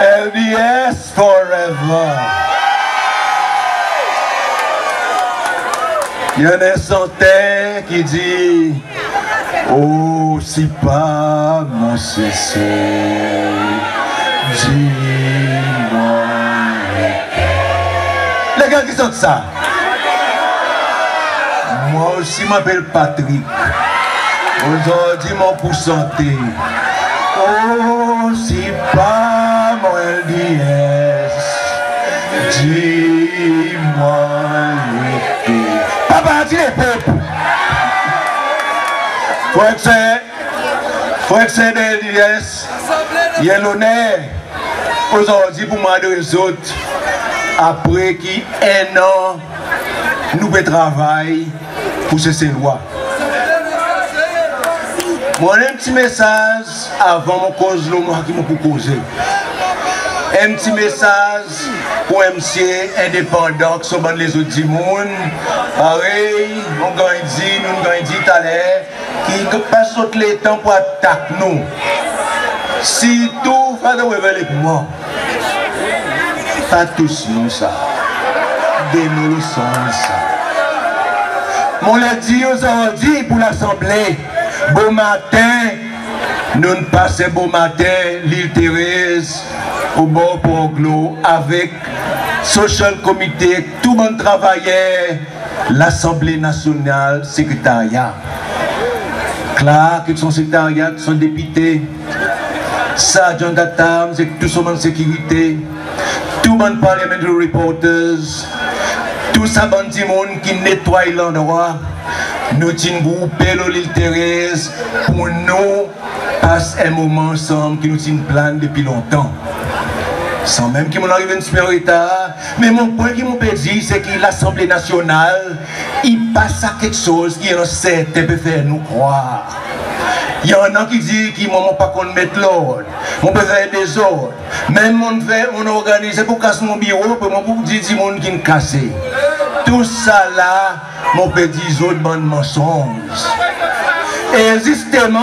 LDS forever. Il y en a santé qui dit Oh, si pas mon cessé, dis-moi. Les gars qui sont ça. Moi aussi, m'appelle Patrick. Aujourd'hui, mon pour santé. Oh, si pas mon dis-moi. Papa, dis les peuples. Faut que c'est, des LDS. Il y a l'honneur aujourd'hui pour moi de autres. Après qui un an, nous pouvons travailler pour ces lois. Moi, un petit message avant mon cause, le moi qui m'a causer. Un petit message pour MC indépendant qui sont bon les autres du monde. Pareil, on gagne dit, nous gagne dit tout à l'heure, qui passe tout le temps pour attaquer nous. Si tout va de révéler pour moi, pas tous nous ça. Des nous sommes ça. Mon l'a dit aujourd'hui pour l'Assemblée, bon matin, nous ne passons bon matin, l'île Thérèse. Au bord Ponglo, avec Social Comité, tout le monde travaillait, l'Assemblée nationale, secrétariat. Clark, son secrétariat, son député, John Datam, tout le monde sécurité, tout le monde parliamentary reporters, tout ça, bandit monde qui nettoie l'endroit. Nous sommes groupés l'île Thérèse pour nous passer un moment ensemble qui nous sommes plan depuis longtemps. Sans même qu'il m'en arrive un super état. Mais mon point qui m'a dit, c'est que l'Assemblée nationale, il passe à quelque chose qui est certain peut faire nous croire. Il y en a qui disent qu'ils ne pas qu'on mette l'ordre. On peut faire des ordres. Même on fait, on organise pour casser mon bureau, pour dire que monde qui me cassé. Tout ça là, mon petit autres bonnes mensonges. Et justement,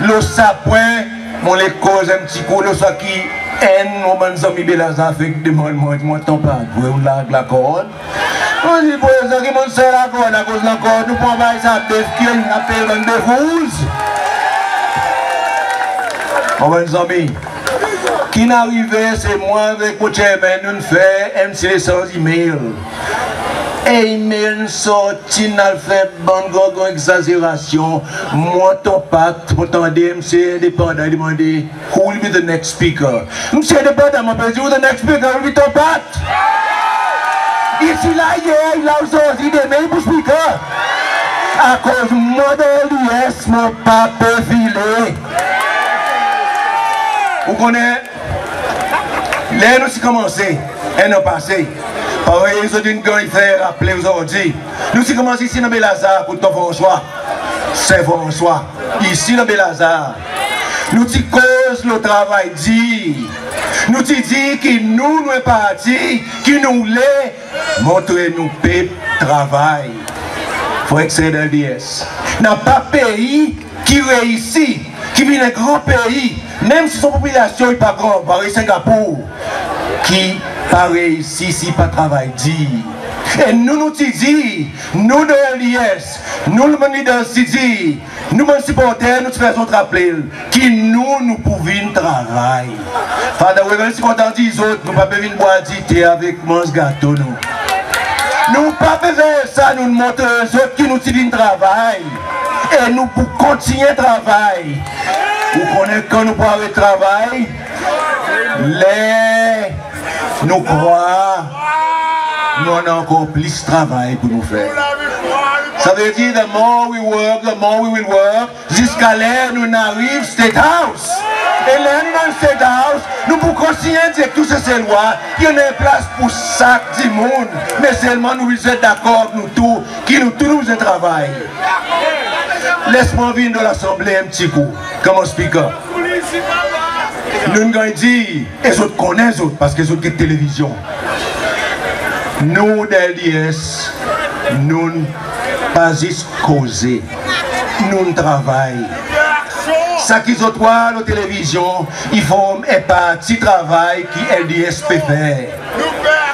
le sapin, mon les cause un petit coup, le soit qui haine mon bon ami Belaza fait que demande moi, moi t'en pas, vous la la corde. On dit les gens qui m'ont serré la corde à cause de la corde, nous pouvons pas ça, bœuf qui appelle un bœuf rouge. Mon bon ami, qui n'arrivait, c'est moi avec mon chairman, nous faisons MC sans email email sorti n'a fait bonne gogo exagération. Moi ton pacte pour t'entendre monsieur indépendant demander who will be the next speaker? Monsieur indépendant m'a dit who the next speaker will be ton pacte ici là il a des mails pour speaker. À cause moi de l'US mon pape filé. Vous connaissez? Nous avons commencé, et nous passé. Pareil, ils ont une grande faire rappeler aujourd'hui. Nous avons commencé ici dans Belazar pour ton François. C'est François. Ici dans Belazar. Nous avons cause le travail dit. Nous avons dit que nous, nous sommes partis, que nous voulons montrer nous le travail. Il faut extraire de l'IS. N'a pas pays qui réussit, qui vient un grand pays, même si son population n'est pas grande, pareil Singapour, qui pas réussi si pas travail dit. Et nous nous disons, nous de l'IS, nous le leader dit, nous les supporters, nous faisons rappeler qui nous nous pouvons travailler. Fada, vous les supporters disent autres, nous ne pouvons pas boire thé avec mon gâteau. Nous pas faire ça, nous montrons aux qui nous disent travail. Et nous pour continuer travail. Vous connaissez quand nous pouvons le travail, les nous croyons, nous avons encore plus de travail pour nous faire. Ça veut dire, the more we work, the more we will work, jusqu'à l'heure nous arrivons State House. Et là, nous dans State House, nous pouvons dire que toutes ces lois, il y a une place pour chaque du monde. Mais seulement nous sommes d'accord, nous tous, qui nous tous nous travail. Laisse-moi venir dans l'Assemblée un petit coup, comme un speaker. Nous nous dit, les autres connaissent autres, parce que les autres ont télévision. Nous, d'LDS, nous pas juste nous travaillons. ça qu'ils ont trois la télévision, ils font un petit travail qui LDS peut faire.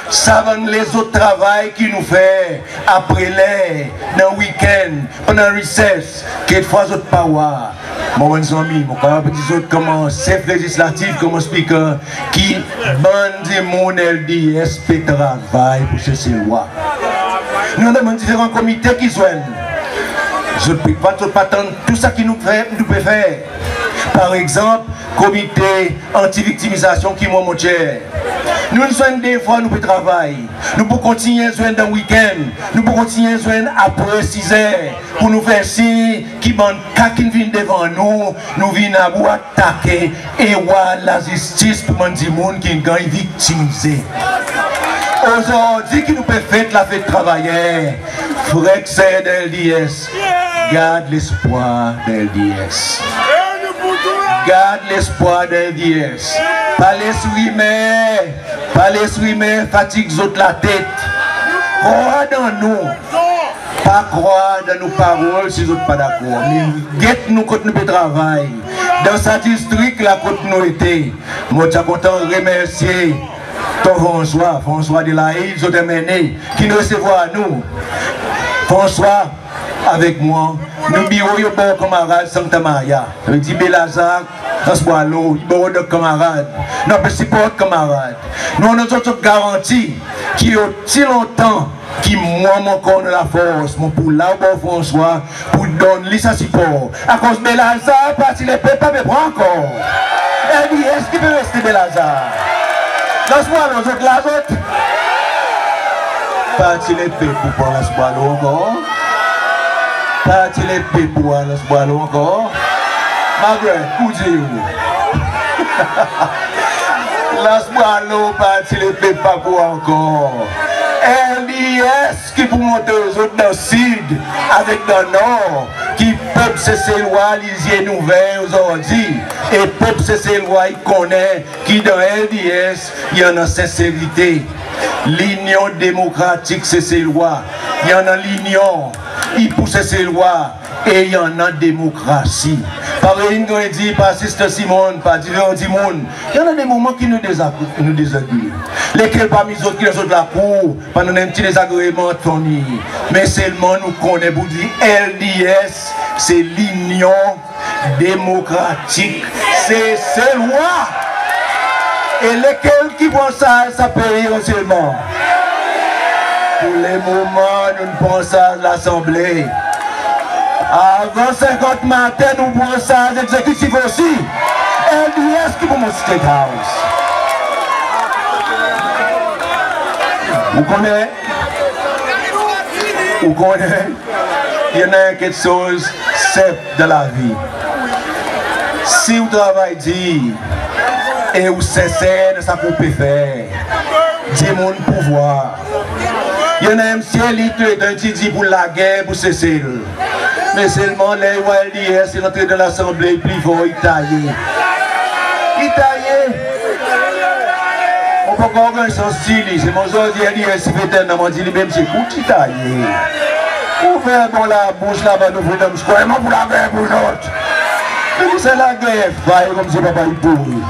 Ça les autres travail qui nous fait après les, dans le week-end, pendant le recess, quelquefois autres power. Mon bon ami, mon petit autres comment chef législatif, comme speaker, qui bande mon LDS peut travail pour ces lois. Nous avons différents comités qui sont. Je ne peux pas attendre tout ça qui nous fait, nous peut faire. Par exemple, comité anti-victimisation qui m'a mon. Nous sommes des fois, nous pouvons travailler. Nous pouvons continuer à jouer dans le week-end. Nous pouvons continuer à jouer après 6 heures. Pour nous faire si qui bande qui vient devant nous, nous venons à vous attaquer. Et voir la justice pour les gens qui gagnent victimisés. Aujourd'hui, qui nous peut faire la fête travailler. Frère c'est LDS. Garde l'espoir d'LDS. Garde l'espoir d'LDS. Pas les mais pas les mais fatigue autres la tête. Crois dans nous. Pas croire dans nos paroles si vous n'êtes pas d'accord. Mais guette nous quand nous travailler. Dans ce district là, quand nous étions, moi je content remercier ton François, François de la Île, qui nous recevoir à nous. François, avec moi, nous bureau yo bon camarade Santa Maria. Je dis Belazar, Rasboalo, bon de camarade. Non, mais c'est pas camarade. Nous avons notre garantie qui a si longtemps qui moi mon corps de la force, mon pour là bon François, pour donner sa support. À cause de Belazar, parce qu'il ne peut pas me prendre encore. Elle dit, est-ce qu'il peut rester Belazar? Laisse-moi les autres, la autres. Pas-tu les paix pour prendre la encore? Pas-tu les paix pour prendre la encore? Margaret, où dis-vous? Laisse-moi l'eau, pas-tu les paix pas pour encore? LIS qui pour monter aux autres dans le sud, avec dans le nord, qui peuple c'est lois, les nouvelles aujourd'hui, et peuple c'est lois, il connaît, qui dans LDS, il y en a sincérité. L'union démocratique, c'est ces lois. Il y en a l'union, il pousse ses lois, et il y en a démocratie. Par une dit, par Sister Simone, par différents monde, il y en a des moments qui nous désagréent. Lesquels parmi les autres qui sont de la cour, pendant un petit désagrément famille. Mais seulement nous connaissons, vous dire LDS, c'est l'union démocratique. C'est ces lois. Et lesquels qui pensent ça, ça peut seulement. Pour les moments, nous pensons à l'Assemblée. Avant 50 matin, nous prenons ça à l'exécutif aussi. LDS qui pour mon State House. Vous connaissez? Vous connaissez? Il y en a quelque chose, c'est de la vie. Si vous travaillez et vous cessez de ça qu'on peut faire, dis mon pouvoir. Yon a msye li te dan ti di pou la gen pou se sel. Men selman le wèl di es, yon entre de l'assemble, pli vò itaye. Itaye! On pou kon gen son stili, se mon zon di el es, si feten nan man di li men mse kout itaye. Ou fè bon la bouche la ban nou fè dam skwa, yon pou la gen pou not. Men se la gen fay, kon mse pa pa yi pou.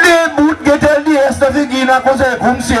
Le bout getel di es, ta fi gina kon se koum se.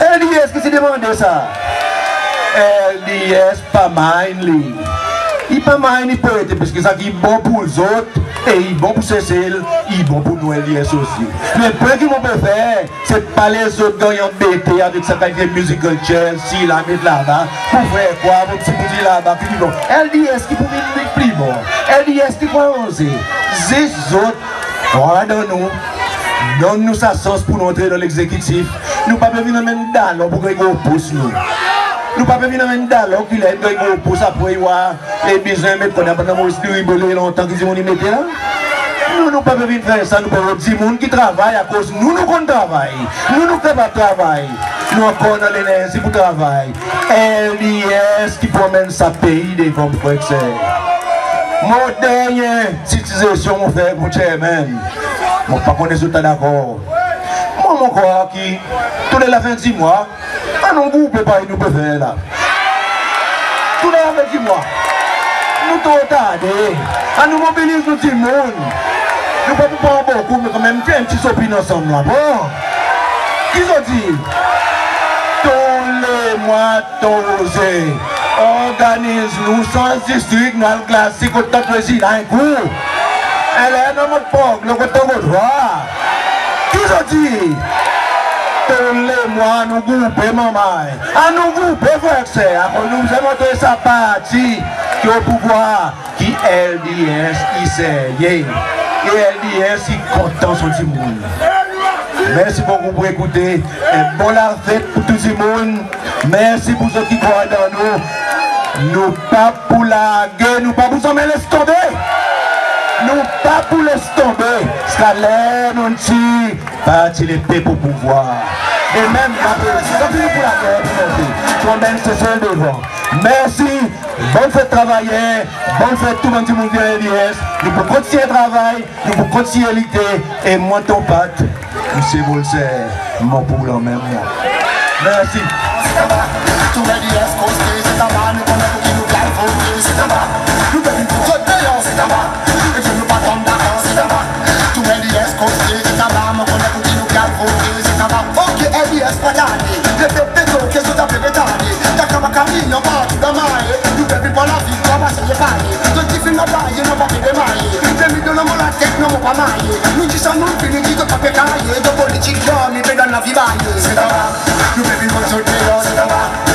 L'IS qui se demande ça? LDS pas mine Il pas mine peut parce que ça qui est bon pour les autres et il est bon pour Cécile, il est bon pour nous LDS aussi. Mais le point qu'ils vont faire, c'est pas les autres gagnants BT avec sa qualité musical chair, si la mettre là-bas, pour faire quoi, pour petit petit là-bas, puis bon. LDS qui pour venir plus bon. LDS qui croit oser. Ces autres, voilà dans nous. Donne-nous sa sauce pour entrer dans l'exécutif. Nous ne pouvons pas venir même dans pour que nous pousse nous. nous pas venir dans une dialogue qui est de pour ça pour y voir et besoin mettre qu'on a pas de rigoler longtemps qu'ils vont y mettre là. Nous ne pouvons pas faire ça, nous pouvons dire gens qui travaillent à cause nous, nous qu'on travaille. Nous, nous faisons pas travail. Nous encore dans l'énergie pour travail. LDS qui promène sa chairman. Mon pas qu'on est d'accord. Moi, mon corps qui, Mwen mwen kwa ki, tounen la fen di mwa, anon gou pe pa inou pe fe la. Tounen la fen di mwa, nou tou tade, anou mobilize nou ti moun. Nou pa pou pa an bokou, mwen kwa menm ten ti sopi nan som la. Bon, ki so di? Ton le mwa toze, organize nou sans distrik nan klasik ou tatwezi nan kou. Elè nan mwen pok, lè kote mwen dwa. Ont dit tous les mois, nous groupons, maman. À nous groupons, frère, nous avons sa partie qui au pouvoir, qui LDS. Et elle dit, est content sur tout le monde. Merci beaucoup pour écouter. Et bon la fête pour tout le monde. Merci pour ceux qui croient dans nous. Nous pas pour la pas pour s'en laisser tomber. Nous pas pour laisser tomber. Scalaire, nous dit, parti les paix pour pouvoir. Et même, pour la guerre, pour même c'est seul devant. Merci, bonne fête travailler, bonne fête tout le monde du LIS. Nous pouvons continuer le travail, nous pouvons continuer lutter. Et moi ton pâte, M. Bolser, mon pour en même. Merci. papà mai. Non ci sono infiniti con E Dopo le cicloni vedo una vivaglia Se da va, non bevi un po' soltero, se da va.